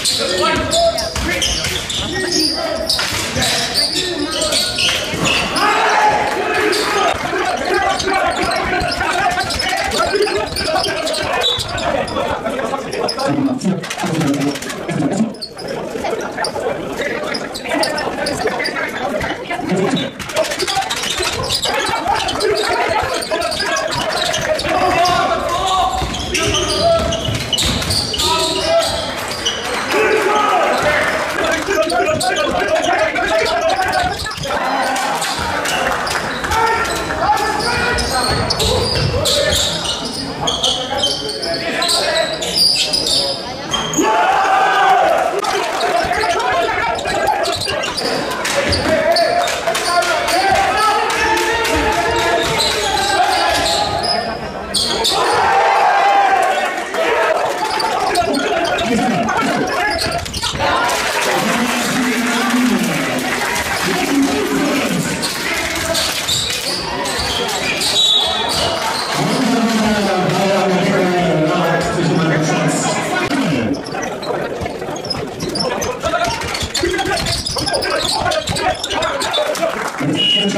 One, two, three. Vamos!